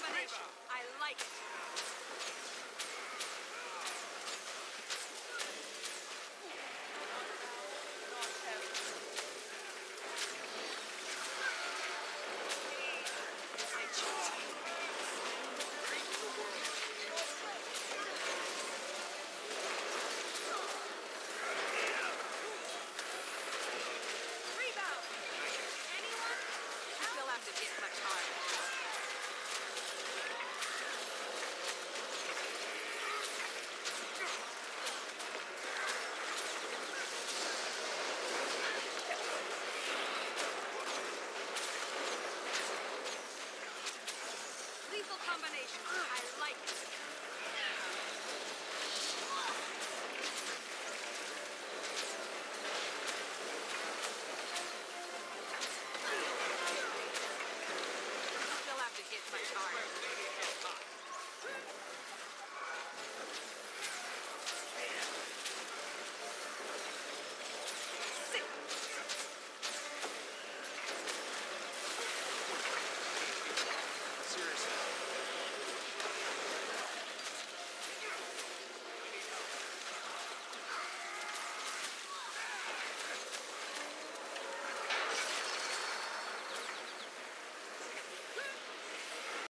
combination. I like it. combination. I like it.